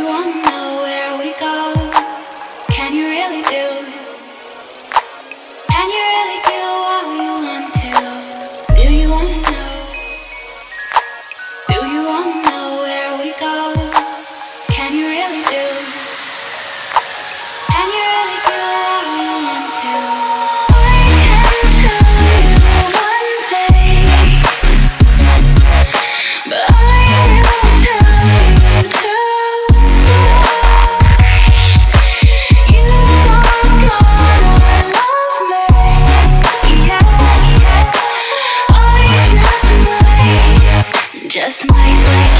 you want. just might like